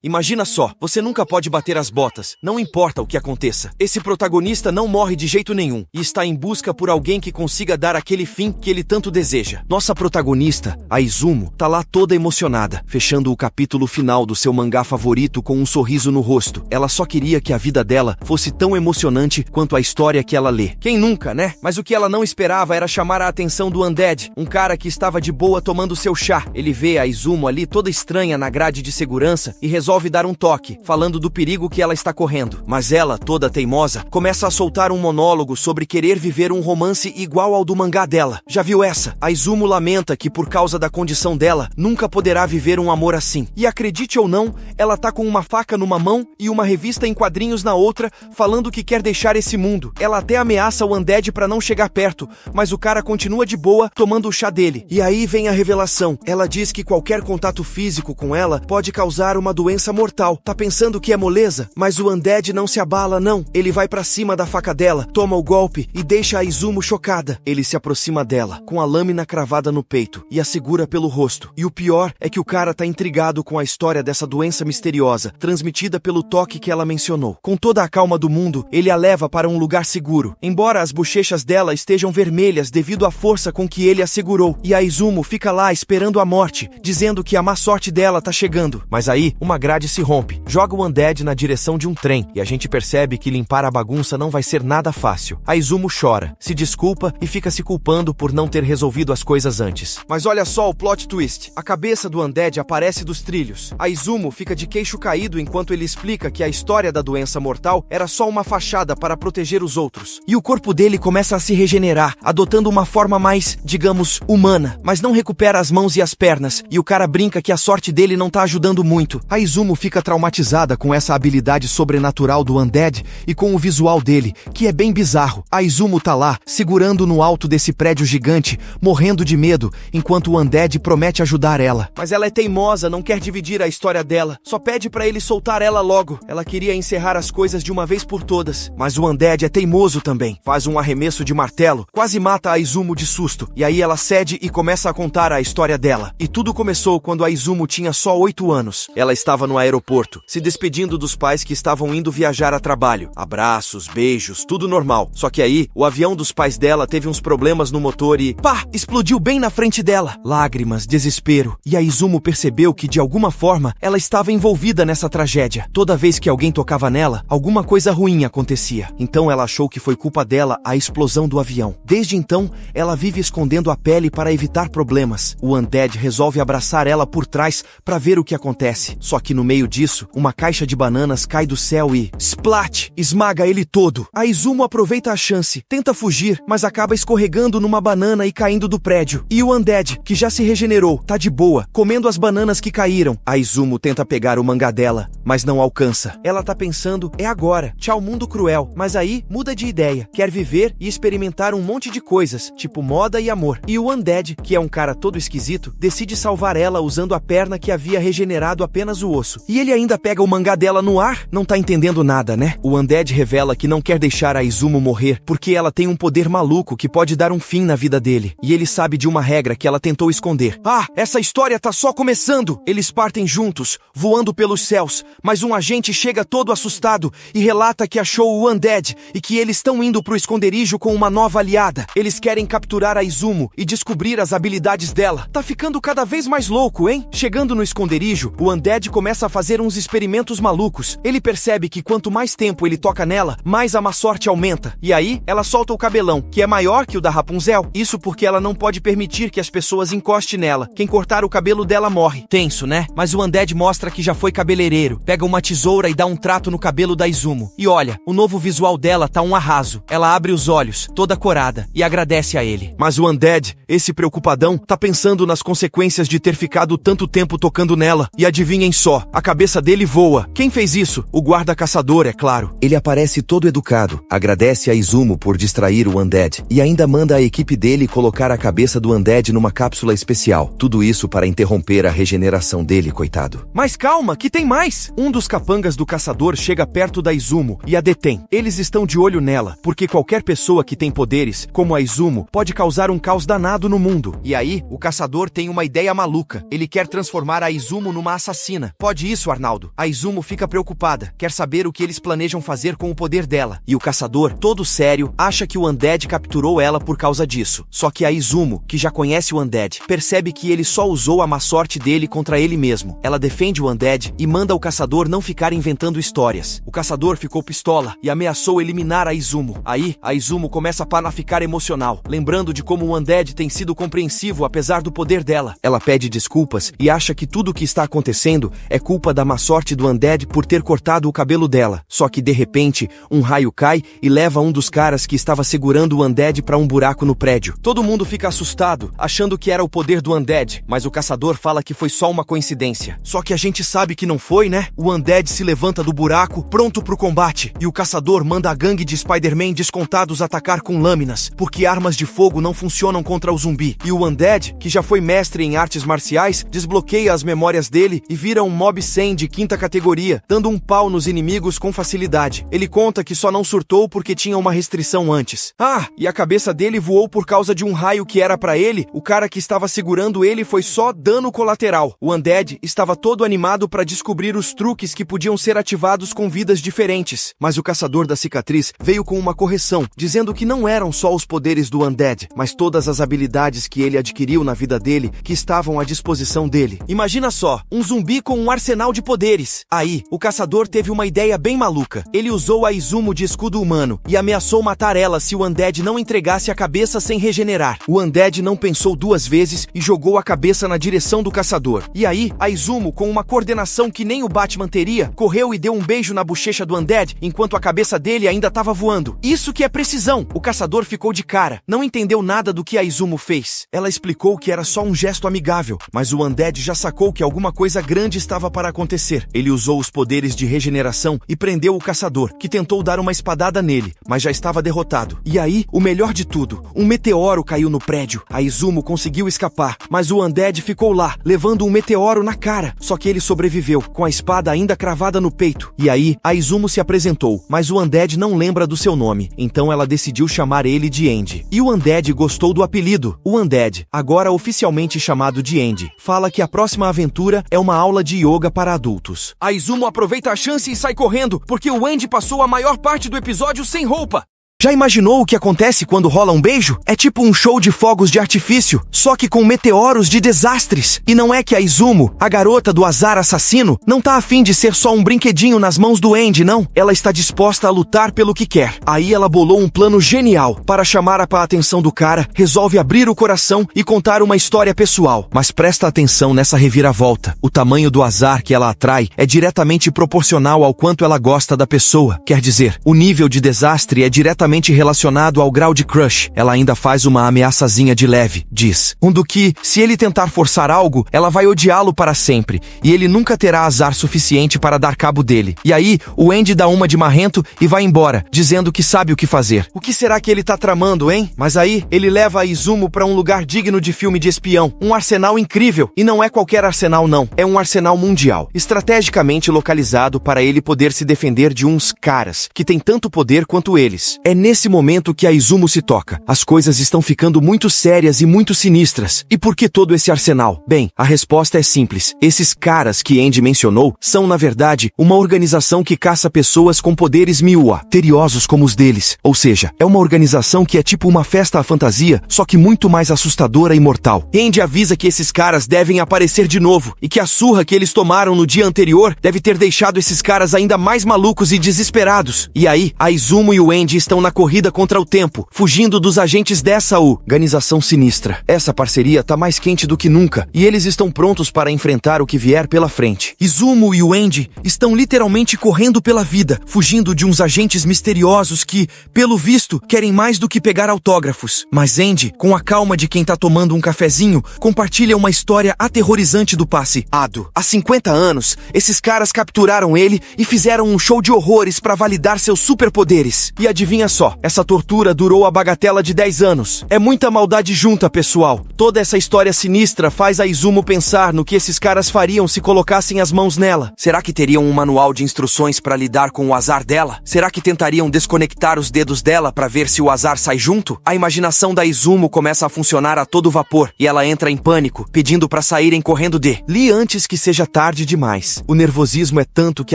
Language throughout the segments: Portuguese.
Imagina só, você nunca pode bater as botas, não importa o que aconteça. Esse protagonista não morre de jeito nenhum e está em busca por alguém que consiga dar aquele fim que ele tanto deseja. Nossa protagonista, a Izumo, tá lá toda emocionada, fechando o capítulo final do seu mangá favorito com um sorriso no rosto. Ela só queria que a vida dela fosse tão emocionante quanto a história que ela lê. Quem nunca, né? Mas o que ela não esperava era chamar a atenção do Undead, um cara que estava de boa tomando seu chá. Ele vê a Izumo ali toda estranha na grade de segurança e resolve resolve dar um toque, falando do perigo que ela está correndo. Mas ela, toda teimosa, começa a soltar um monólogo sobre querer viver um romance igual ao do mangá dela. Já viu essa? A Izumo lamenta que, por causa da condição dela, nunca poderá viver um amor assim. E acredite ou não, ela tá com uma faca numa mão e uma revista em quadrinhos na outra, falando que quer deixar esse mundo. Ela até ameaça o Undead para não chegar perto, mas o cara continua de boa, tomando o chá dele. E aí vem a revelação. Ela diz que qualquer contato físico com ela pode causar uma doença doença mortal. Tá pensando que é moleza? Mas o Undead não se abala, não. Ele vai para cima da faca dela, toma o golpe e deixa a Izumo chocada. Ele se aproxima dela, com a lâmina cravada no peito, e a segura pelo rosto. E o pior é que o cara tá intrigado com a história dessa doença misteriosa, transmitida pelo toque que ela mencionou. Com toda a calma do mundo, ele a leva para um lugar seguro. Embora as bochechas dela estejam vermelhas devido à força com que ele a segurou, e a Izumo fica lá esperando a morte, dizendo que a má sorte dela tá chegando. Mas aí, uma grade se rompe, joga o Undead na direção de um trem e a gente percebe que limpar a bagunça não vai ser nada fácil. A Izumo chora, se desculpa e fica se culpando por não ter resolvido as coisas antes. Mas olha só o plot twist. A cabeça do Undead aparece dos trilhos. A Izumo fica de queixo caído enquanto ele explica que a história da doença mortal era só uma fachada para proteger os outros. E o corpo dele começa a se regenerar, adotando uma forma mais, digamos, humana, mas não recupera as mãos e as pernas, e o cara brinca que a sorte dele não tá ajudando muito. A Izumo Izumo fica traumatizada com essa habilidade sobrenatural do Undead e com o visual dele, que é bem bizarro. A Izumo tá lá, segurando no alto desse prédio gigante, morrendo de medo, enquanto o Undead promete ajudar ela. Mas ela é teimosa, não quer dividir a história dela, só pede para ele soltar ela logo. Ela queria encerrar as coisas de uma vez por todas. Mas o Undead é teimoso também, faz um arremesso de martelo, quase mata a Izumo de susto, e aí ela cede e começa a contar a história dela. E tudo começou quando a Izumo tinha só oito anos. Ela estava no aeroporto, se despedindo dos pais que estavam indo viajar a trabalho. Abraços, beijos, tudo normal. Só que aí, o avião dos pais dela teve uns problemas no motor e, pá, explodiu bem na frente dela. Lágrimas, desespero. E a Izumo percebeu que, de alguma forma, ela estava envolvida nessa tragédia. Toda vez que alguém tocava nela, alguma coisa ruim acontecia. Então ela achou que foi culpa dela a explosão do avião. Desde então, ela vive escondendo a pele para evitar problemas. O Undead resolve abraçar ela por trás para ver o que acontece. Só que no meio disso, uma caixa de bananas cai do céu e. Splat! Esmaga ele todo. A Izumo aproveita a chance, tenta fugir, mas acaba escorregando numa banana e caindo do prédio. E o Undead, que já se regenerou, tá de boa, comendo as bananas que caíram. A Izumo tenta pegar o mangá dela, mas não alcança. Ela tá pensando, é agora, tchau mundo cruel. Mas aí, muda de ideia. Quer viver e experimentar um monte de coisas, tipo moda e amor. E o Undead, que é um cara todo esquisito, decide salvar ela usando a perna que havia regenerado apenas o osso isso. E ele ainda pega o mangá dela no ar? Não tá entendendo nada, né? O Undead revela que não quer deixar a Izumo morrer porque ela tem um poder maluco que pode dar um fim na vida dele. E ele sabe de uma regra que ela tentou esconder. Ah, essa história tá só começando! Eles partem juntos, voando pelos céus, mas um agente chega todo assustado e relata que achou o Undead e que eles estão indo pro esconderijo com uma nova aliada. Eles querem capturar a Izumo e descobrir as habilidades dela. Tá ficando cada vez mais louco, hein? Chegando no esconderijo, o Undead começa começa a fazer uns experimentos malucos. Ele percebe que quanto mais tempo ele toca nela, mais a má sorte aumenta. E aí, ela solta o cabelão, que é maior que o da Rapunzel. Isso porque ela não pode permitir que as pessoas encostem nela. Quem cortar o cabelo dela morre. Tenso, né? Mas o Undead mostra que já foi cabeleireiro. Pega uma tesoura e dá um trato no cabelo da Izumo. E olha, o novo visual dela tá um arraso. Ela abre os olhos, toda corada, e agradece a ele. Mas o Undead, esse preocupadão, tá pensando nas consequências de ter ficado tanto tempo tocando nela. E adivinhem só, a cabeça dele voa. Quem fez isso? O guarda caçador, é claro. Ele aparece todo educado, agradece a Izumo por distrair o Undead e ainda manda a equipe dele colocar a cabeça do Undead numa cápsula especial. Tudo isso para interromper a regeneração dele, coitado. Mas calma, que tem mais! Um dos capangas do caçador chega perto da Izumo e a detém. Eles estão de olho nela, porque qualquer pessoa que tem poderes, como a Izumo, pode causar um caos danado no mundo. E aí, o caçador tem uma ideia maluca. Ele quer transformar a Izumo numa assassina. Pode pode isso, Arnaldo. A Izumo fica preocupada, quer saber o que eles planejam fazer com o poder dela. E o caçador, todo sério, acha que o Undead capturou ela por causa disso. Só que a Izumo, que já conhece o Undead, percebe que ele só usou a má sorte dele contra ele mesmo. Ela defende o Undead e manda o caçador não ficar inventando histórias. O caçador ficou pistola e ameaçou eliminar a Izumo. Aí, a Izumo começa a ficar emocional, lembrando de como o Undead tem sido compreensivo apesar do poder dela. Ela pede desculpas e acha que tudo o que está acontecendo é culpa da má sorte do Undead por ter cortado o cabelo dela. Só que de repente, um raio cai e leva um dos caras que estava segurando o Undead para um buraco no prédio. Todo mundo fica assustado, achando que era o poder do Undead, mas o caçador fala que foi só uma coincidência. Só que a gente sabe que não foi, né? O Undead se levanta do buraco, pronto pro combate, e o caçador manda a gangue de Spider-Man descontados atacar com lâminas, porque armas de fogo não funcionam contra o zumbi. E o Undead, que já foi mestre em artes marciais, desbloqueia as memórias dele e vira um mob 100 de quinta categoria, dando um pau nos inimigos com facilidade. Ele conta que só não surtou porque tinha uma restrição antes. Ah, e a cabeça dele voou por causa de um raio que era para ele, o cara que estava segurando ele foi só dano colateral. O Undead estava todo animado para descobrir os truques que podiam ser ativados com vidas diferentes, mas o caçador da cicatriz veio com uma correção, dizendo que não eram só os poderes do Undead, mas todas as habilidades que ele adquiriu na vida dele que estavam à disposição dele. Imagina só, um zumbi com um arsenal de poderes. Aí, o caçador teve uma ideia bem maluca. Ele usou a Izumo de escudo humano e ameaçou matar ela se o Undead não entregasse a cabeça sem regenerar. O Undead não pensou duas vezes e jogou a cabeça na direção do caçador. E aí, a Izumo, com uma coordenação que nem o Batman teria, correu e deu um beijo na bochecha do Undead enquanto a cabeça dele ainda estava voando. Isso que é precisão. O caçador ficou de cara, não entendeu nada do que a Izumo fez. Ela explicou que era só um gesto amigável, mas o Undead já sacou que alguma coisa grande estava para acontecer. Ele usou os poderes de regeneração e prendeu o caçador, que tentou dar uma espadada nele, mas já estava derrotado. E aí, o melhor de tudo, um meteoro caiu no prédio. A Izumo conseguiu escapar, mas o Undead ficou lá, levando um meteoro na cara. Só que ele sobreviveu, com a espada ainda cravada no peito. E aí, a Izumo se apresentou, mas o Undead não lembra do seu nome, então ela decidiu chamar ele de Andy. E o Undead gostou do apelido. O Undead, agora oficialmente chamado de Andy, fala que a próxima aventura é uma aula de yoga para adultos. A Izumo aproveita a chance e sai correndo, porque o Andy passou a maior parte do episódio sem roupa. Já imaginou o que acontece quando rola um beijo? É tipo um show de fogos de artifício, só que com meteoros de desastres. E não é que a Izumo, a garota do azar assassino, não tá afim de ser só um brinquedinho nas mãos do Andy, não. Ela está disposta a lutar pelo que quer. Aí ela bolou um plano genial para chamar a atenção do cara, resolve abrir o coração e contar uma história pessoal. Mas presta atenção nessa reviravolta. O tamanho do azar que ela atrai é diretamente proporcional ao quanto ela gosta da pessoa. Quer dizer, o nível de desastre é diretamente diretamente relacionado ao grau de crush. Ela ainda faz uma ameaçazinha de leve, diz. Um do que, se ele tentar forçar algo, ela vai odiá-lo para sempre, e ele nunca terá azar suficiente para dar cabo dele. E aí, o Andy dá uma de marrento e vai embora, dizendo que sabe o que fazer. O que será que ele tá tramando, hein? Mas aí, ele leva a Izumo para um lugar digno de filme de espião, um arsenal incrível, e não é qualquer arsenal não, é um arsenal mundial, estrategicamente localizado para ele poder se defender de uns caras que têm tanto poder quanto eles. É nesse momento que a Izumo se toca. As coisas estão ficando muito sérias e muito sinistras. E por que todo esse arsenal? Bem, a resposta é simples. Esses caras que Andy mencionou são, na verdade, uma organização que caça pessoas com poderes miua, teriosos como os deles. Ou seja, é uma organização que é tipo uma festa à fantasia, só que muito mais assustadora e mortal. Andy avisa que esses caras devem aparecer de novo e que a surra que eles tomaram no dia anterior deve ter deixado esses caras ainda mais malucos e desesperados. E aí, a Izumo e o Andy estão na na corrida contra o tempo, fugindo dos agentes dessa organização sinistra. Essa parceria tá mais quente do que nunca e eles estão prontos para enfrentar o que vier pela frente. Izumo e o Andy estão literalmente correndo pela vida, fugindo de uns agentes misteriosos que, pelo visto, querem mais do que pegar autógrafos. Mas Andy, com a calma de quem tá tomando um cafezinho, compartilha uma história aterrorizante do passe. Ado. Há 50 anos, esses caras capturaram ele e fizeram um show de horrores para validar seus superpoderes. E adivinha só, essa tortura durou a bagatela de 10 anos. É muita maldade junta, pessoal. Toda essa história sinistra faz a Izumo pensar no que esses caras fariam se colocassem as mãos nela. Será que teriam um manual de instruções para lidar com o azar dela? Será que tentariam desconectar os dedos dela para ver se o azar sai junto? A imaginação da Izumo começa a funcionar a todo vapor e ela entra em pânico, pedindo para saírem correndo de. Li antes que seja tarde demais. O nervosismo é tanto que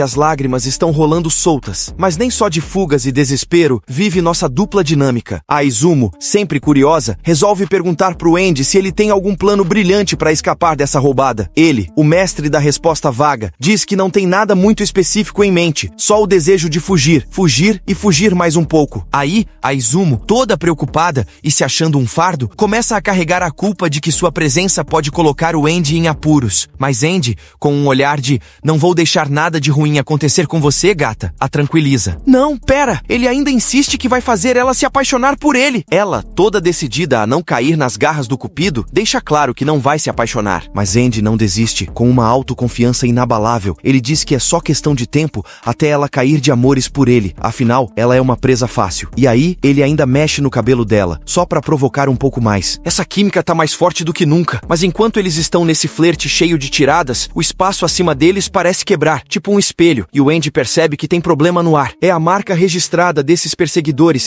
as lágrimas estão rolando soltas. Mas nem só de fugas e desespero vive nossa dupla dinâmica. A Izumo, sempre curiosa, resolve perguntar pro Andy se ele tem algum plano brilhante para escapar dessa roubada. Ele, o mestre da resposta vaga, diz que não tem nada muito específico em mente, só o desejo de fugir, fugir e fugir mais um pouco. Aí, a Izumo, toda preocupada e se achando um fardo, começa a carregar a culpa de que sua presença pode colocar o Andy em apuros. Mas Andy, com um olhar de não vou deixar nada de ruim acontecer com você, gata, a tranquiliza. Não, pera, ele ainda insiste que vai fazer ela se apaixonar por ele. Ela, toda decidida a não cair nas garras do cupido, deixa claro que não vai se apaixonar. Mas Andy não desiste, com uma autoconfiança inabalável. Ele diz que é só questão de tempo até ela cair de amores por ele. Afinal, ela é uma presa fácil. E aí, ele ainda mexe no cabelo dela, só para provocar um pouco mais. Essa química tá mais forte do que nunca. Mas enquanto eles estão nesse flerte cheio de tiradas, o espaço acima deles parece quebrar, tipo um espelho, e o Andy percebe que tem problema no ar. É a marca registrada desses perseguidores,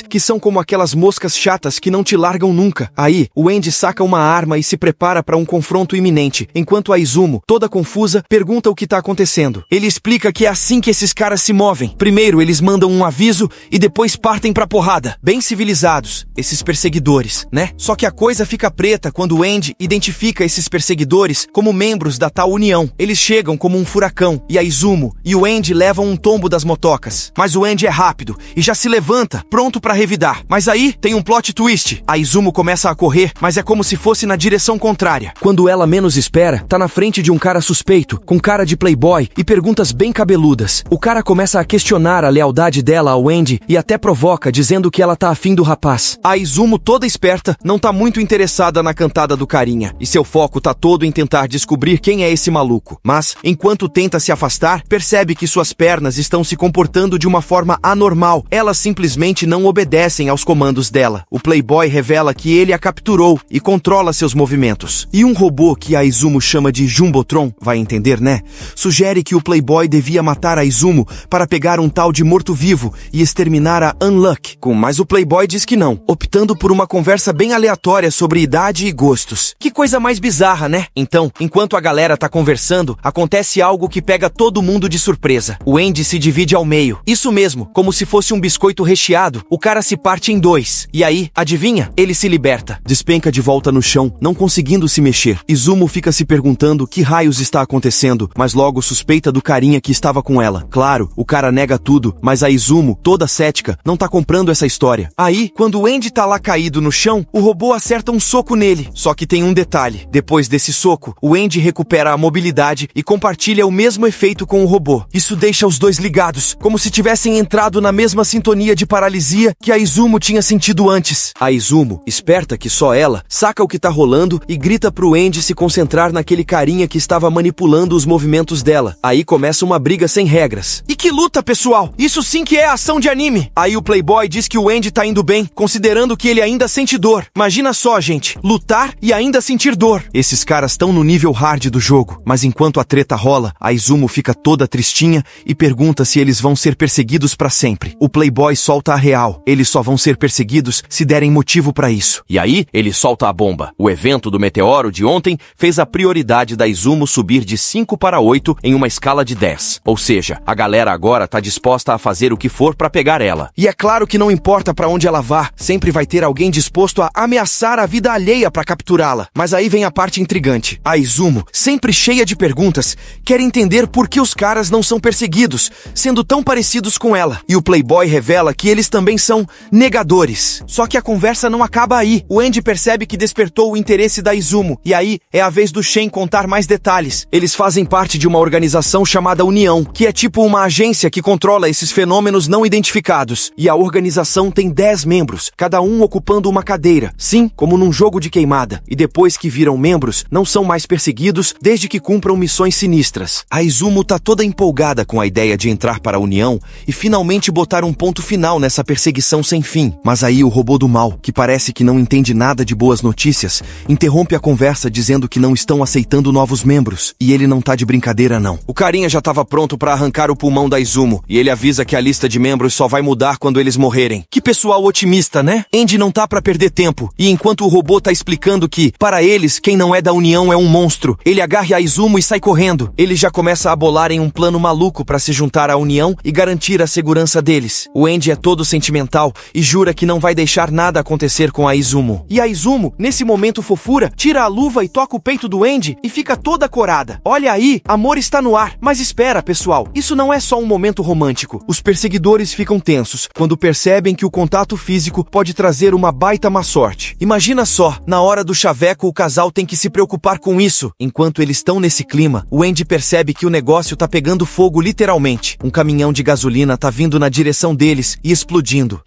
que são como aquelas moscas chatas que não te largam nunca. Aí, o Andy saca uma arma e se prepara para um confronto iminente, enquanto a Izumo, toda confusa, pergunta o que tá acontecendo. Ele explica que é assim que esses caras se movem. Primeiro eles mandam um aviso e depois partem pra porrada. Bem civilizados, esses perseguidores, né? Só que a coisa fica preta quando o Andy identifica esses perseguidores como membros da tal união. Eles chegam como um furacão e a Izumo e o Andy levam um tombo das motocas. Mas o Andy é rápido e já se levanta, pronto para revidar. Mas aí tem um plot twist. A Izumo começa a correr, mas é como se fosse na direção contrária. Quando ela menos espera, tá na frente de um cara suspeito, com cara de playboy e perguntas bem cabeludas. O cara começa a questionar a lealdade dela ao Andy e até provoca, dizendo que ela tá afim do rapaz. A Izumo, toda esperta, não tá muito interessada na cantada do carinha, e seu foco tá todo em tentar descobrir quem é esse maluco. Mas, enquanto tenta se afastar, percebe que suas pernas estão se comportando de uma forma anormal. Elas simplesmente não obedecem aos comandos dela. O playboy revela que ele a capturou e controla seus movimentos. E um robô que a Izumo chama de Jumbotron, vai entender, né? Sugere que o playboy devia matar a Izumo para pegar um tal de morto-vivo e exterminar a Unluck. Mas o playboy diz que não, optando por uma conversa bem aleatória sobre idade e gostos. Que coisa mais bizarra, né? Então, enquanto a galera tá conversando, acontece algo que pega todo mundo de surpresa. O Andy se divide ao meio. Isso mesmo, como se fosse um biscoito recheado. O cara se parte em dois. E aí, adivinha? Ele se liberta. Despenca de volta no chão, não conseguindo se mexer. Izumo fica se perguntando que raios está acontecendo, mas logo suspeita do carinha que estava com ela. Claro, o cara nega tudo, mas a Izumo, toda cética, não tá comprando essa história. Aí, quando o Andy tá lá caído no chão, o robô acerta um soco nele. Só que tem um detalhe. Depois desse soco, o Andy recupera a mobilidade e compartilha o mesmo efeito com o robô. Isso deixa os dois ligados, como se tivessem entrado na mesma sintonia de paralisia que a Izumo tinha sentido antes. A Izumo, esperta que só ela, saca o que tá rolando e grita pro Andy se concentrar naquele carinha que estava manipulando os movimentos dela. Aí começa uma briga sem regras. E que luta, pessoal! Isso sim que é ação de anime! Aí o Playboy diz que o Andy tá indo bem, considerando que ele ainda sente dor. Imagina só, gente, lutar e ainda sentir dor. Esses caras estão no nível hard do jogo, mas enquanto a treta rola, a Izumo fica toda tristinha e pergunta se eles vão ser perseguidos para sempre. O Playboy solta a real. Eles só vão ser perseguidos se derem motivo para isso. E aí, ele solta a bomba. O evento do meteoro de ontem fez a prioridade da Izumo subir de 5 para 8 em uma escala de 10. Ou seja, a galera agora tá disposta a fazer o que for para pegar ela. E é claro que não importa para onde ela vá, sempre vai ter alguém disposto a ameaçar a vida alheia para capturá-la. Mas aí vem a parte intrigante. A Izumo, sempre cheia de perguntas, quer entender por que os caras não são perseguidos, sendo tão parecidos com ela. E o Playboy revela que eles também são negadores. Só que a conversa não acaba aí. O Andy percebe que despertou o interesse da Izumo, e aí é a vez do Shen contar mais detalhes. Eles fazem parte de uma organização chamada União, que é tipo uma agência que controla esses fenômenos não identificados. E a organização tem 10 membros, cada um ocupando uma cadeira. Sim, como num jogo de queimada. E depois que viram membros, não são mais perseguidos desde que cumpram missões sinistras. A Izumo tá toda empolgada com a ideia de entrar para a União e finalmente botar um ponto final nessa perseguição sem fim. Mas aí o robô do mal, que parece que não entende nada de boas notícias, interrompe a conversa dizendo que não estão aceitando novos membros. E ele não tá de brincadeira não. O carinha já estava pronto para arrancar o pulmão da Izumo, e ele avisa que a lista de membros só vai mudar quando eles morrerem. Que pessoal otimista, né? Andy não tá para perder tempo, e enquanto o robô tá explicando que, para eles, quem não é da União é um monstro, ele agarra a Izumo e sai correndo. Ele já começa a bolar em um plano maluco para se juntar à União e garantir a segurança deles. O Andy é todo sentimental e jura que não vai deixar nada acontecer com a Izumo. E a Izumo, nesse momento fofura, tira a luva e toca o peito do Andy e fica toda corada. Olha aí, amor está no ar. Mas espera, pessoal, isso não é só um momento romântico. Os perseguidores ficam tensos quando percebem que o contato físico pode trazer uma baita má sorte. Imagina só, na hora do chaveco o casal tem que se preocupar com isso. Enquanto eles estão nesse clima, o Andy percebe que o negócio tá pegando fogo literalmente. Um caminhão de gasolina tá vindo na direção deles e explodindo.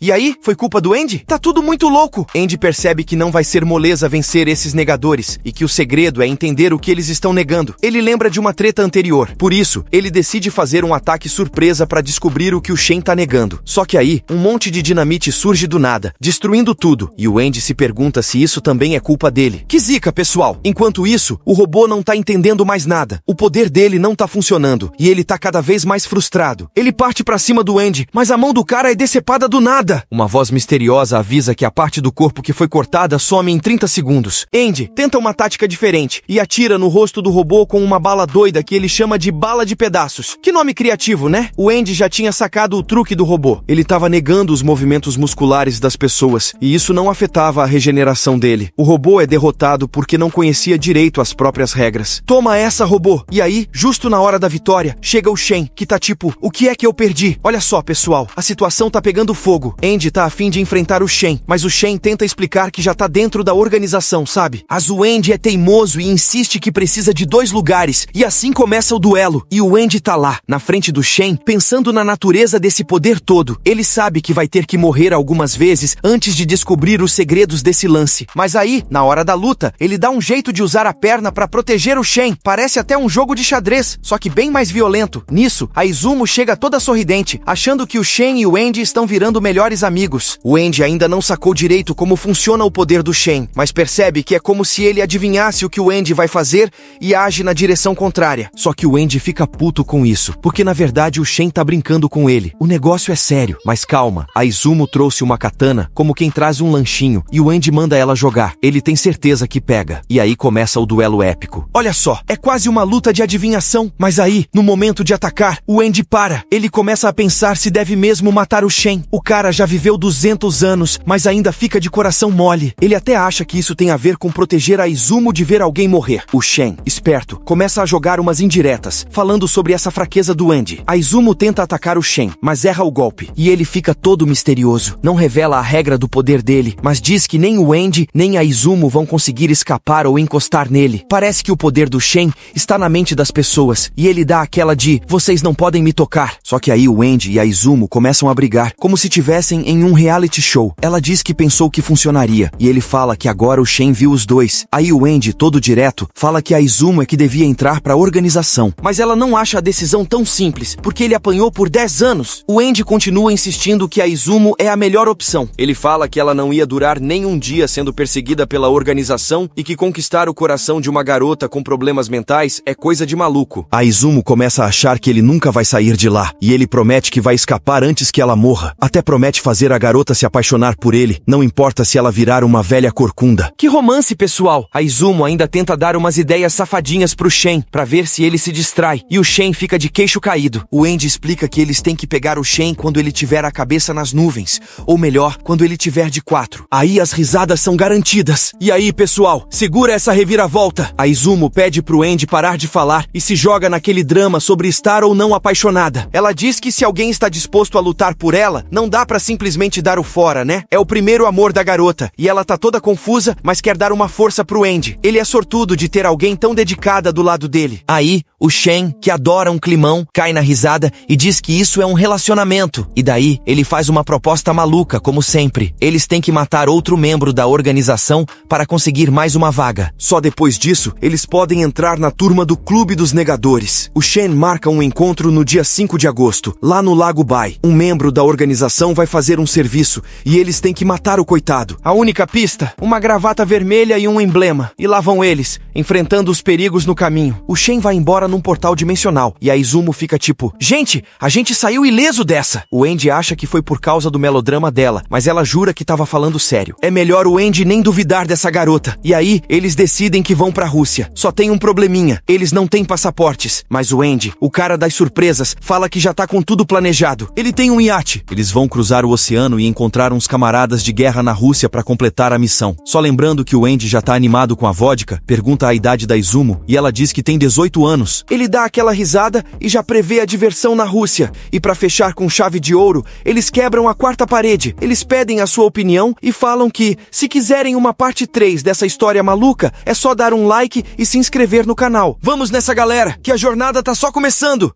E aí, foi culpa do Andy? Tá tudo muito louco. Andy percebe que não vai ser moleza vencer esses negadores e que o segredo é entender o que eles estão negando. Ele lembra de uma treta anterior. Por isso, ele decide fazer um ataque surpresa para descobrir o que o Shen tá negando. Só que aí, um monte de dinamite surge do nada, destruindo tudo. E o Andy se pergunta se isso também é culpa dele. Que zica, pessoal! Enquanto isso, o robô não tá entendendo mais nada. O poder dele não tá funcionando e ele tá cada vez mais frustrado. Ele parte para cima do Andy, mas a mão do cara é decepada do nada. Uma voz misteriosa avisa que a parte do corpo que foi cortada some em 30 segundos. Andy tenta uma tática diferente e atira no rosto do robô com uma bala doida que ele chama de bala de pedaços. Que nome criativo, né? O Andy já tinha sacado o truque do robô. Ele estava negando os movimentos musculares das pessoas e isso não afetava a regeneração dele. O robô é derrotado porque não conhecia direito as próprias regras. Toma essa, robô! E aí, justo na hora da vitória, chega o Shen, que tá tipo, o que é que eu perdi? Olha só, pessoal, a situação tá pegando fogo. Andy tá afim de enfrentar o Shen, mas o Shen tenta explicar que já tá dentro da organização, sabe? Mas o Andy é teimoso e insiste que precisa de dois lugares, e assim começa o duelo. E o Andy tá lá, na frente do Shen, pensando na natureza desse poder todo. Ele sabe que vai ter que morrer algumas vezes antes de descobrir os segredos desse lance. Mas aí, na hora da luta, ele dá um jeito de usar a perna para proteger o Shen. Parece até um jogo de xadrez, só que bem mais violento. Nisso, a Izumo chega toda sorridente, achando que o Shen e o Andy estão virando melhores amigos. O Andy ainda não sacou direito como funciona o poder do Shen, mas percebe que é como se ele adivinhasse o que o Andy vai fazer e age na direção contrária. Só que o Andy fica puto com isso, porque na verdade o Shen tá brincando com ele. O negócio é sério, mas calma. A Izumo trouxe uma katana como quem traz um lanchinho e o Andy manda ela jogar. Ele tem certeza que pega. E aí começa o duelo épico. Olha só, é quase uma luta de adivinhação, mas aí, no momento de atacar, o Andy para. Ele começa a pensar se deve mesmo matar o Shen. O cara já viveu 200 anos, mas ainda fica de coração mole. Ele até acha que isso tem a ver com proteger a Izumo de ver alguém morrer. O Shen, esperto, começa a jogar umas indiretas, falando sobre essa fraqueza do Andy. A Izumo tenta atacar o Shen, mas erra o golpe, e ele fica todo misterioso. Não revela a regra do poder dele, mas diz que nem o Andy nem a Izumo vão conseguir escapar ou encostar nele. Parece que o poder do Shen está na mente das pessoas, e ele dá aquela de vocês não podem me tocar. Só que aí o Andy e a Izumo começam a brigar, como se tivessem em um reality show. Ela diz que pensou que funcionaria, e ele fala que agora o Shen viu os dois. Aí o Andy, todo direto, fala que a Izumo é que devia entrar para a organização. Mas ela não acha a decisão tão simples, porque ele apanhou por 10 anos. O Andy continua insistindo que a Izumo é a melhor opção. Ele fala que ela não ia durar nem um dia sendo perseguida pela organização e que conquistar o coração de uma garota com problemas mentais é coisa de maluco. A Izumo começa a achar que ele nunca vai sair de lá, e ele promete que vai escapar antes que ela morra. Até promete fazer a garota se apaixonar por ele, não importa se ela virar uma velha corcunda. Que romance, pessoal! A Izumo ainda tenta dar umas ideias safadinhas pro Shen, pra ver se ele se distrai, e o Shen fica de queixo caído. O Andy explica que eles têm que pegar o Shen quando ele tiver a cabeça nas nuvens, ou melhor, quando ele tiver de quatro. Aí as risadas são garantidas. E aí, pessoal, segura essa reviravolta. A Izumo pede pro Andy parar de falar e se joga naquele drama sobre estar ou não apaixonada. Ela diz que se alguém está disposto a lutar por ela, não dá pra simplesmente dar o fora, né? É o primeiro amor da garota, e ela tá toda confusa, mas quer dar uma força pro Andy. Ele é sortudo de ter alguém tão dedicada do lado dele. Aí, o Shen, que adora um climão, cai na risada e diz que isso é um relacionamento. E daí, ele faz uma proposta maluca, como sempre. Eles têm que matar outro membro da organização para conseguir mais uma vaga. Só depois disso, eles podem entrar na turma do Clube dos Negadores. O Shen marca um encontro no dia 5 de agosto, lá no Lago Bai. Um membro da organização organização vai fazer um serviço e eles têm que matar o coitado. A única pista? Uma gravata vermelha e um emblema. E lá vão eles, enfrentando os perigos no caminho. O Shen vai embora num portal dimensional e a Izumo fica tipo: Gente, a gente saiu ileso dessa! O Andy acha que foi por causa do melodrama dela, mas ela jura que tava falando sério. É melhor o Andy nem duvidar dessa garota. E aí, eles decidem que vão pra Rússia. Só tem um probleminha: eles não têm passaportes. Mas o Andy, o cara das surpresas, fala que já tá com tudo planejado. Ele tem um iate. Eles vão cruzar o oceano e encontrar uns camaradas de guerra na Rússia para completar a missão. Só lembrando que o Andy já tá animado com a vodka, pergunta a idade da Izumo e ela diz que tem 18 anos. Ele dá aquela risada e já prevê a diversão na Rússia. E para fechar com chave de ouro, eles quebram a quarta parede. Eles pedem a sua opinião e falam que, se quiserem uma parte 3 dessa história maluca, é só dar um like e se inscrever no canal. Vamos nessa galera, que a jornada tá só começando!